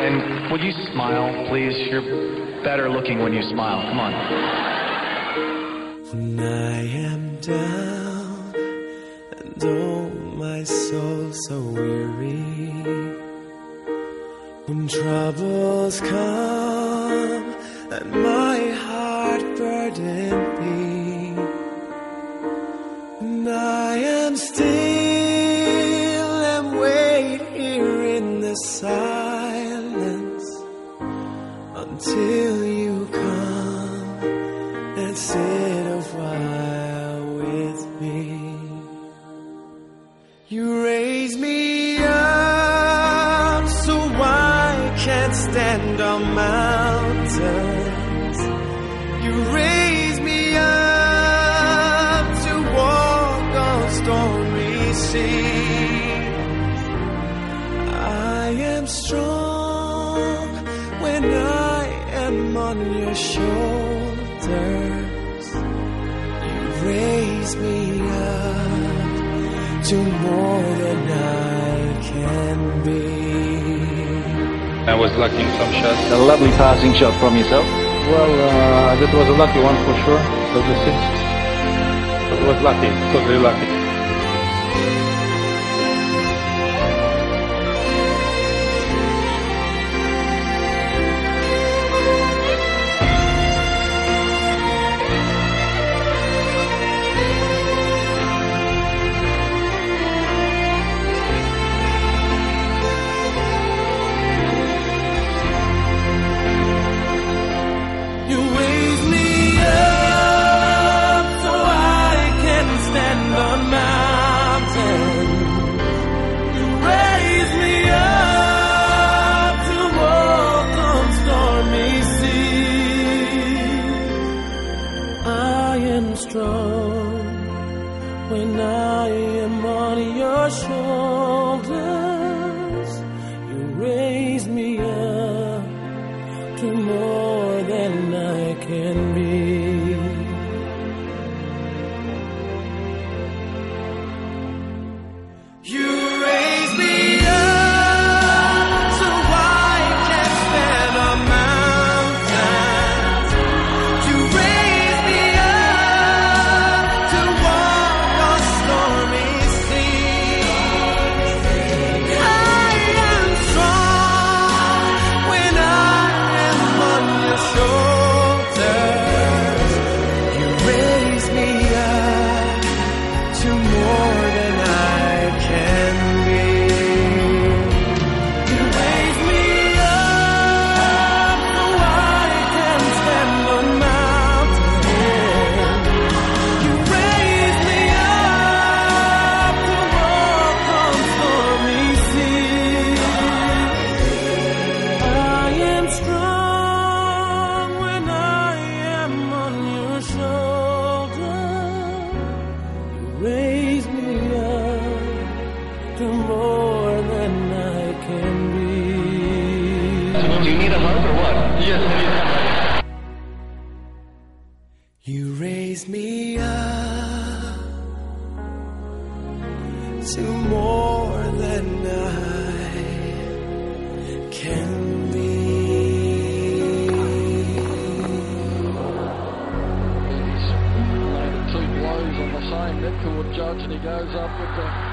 And would you smile, please? You're better looking when you smile. Come on. When I am down and oh my soul so weary When troubles come and my heart burdened be And I am still and wait here in the silence Until you come and sit a while with me. You raise me up so I can't stand on mountains. You raise me up to walk on stormy seas. I am strong am on your shoulders. You raise me up to more than I can be. I was lucky in some shots. A lovely passing shot from yourself. Well, uh, that was a lucky one for sure. So this is, it was lucky, totally lucky. Am strong when I am on your shoulders. Do you need a hug or what? Yes, You raise me up to more than I can be. two blows on the same record, Judge, and he goes up with the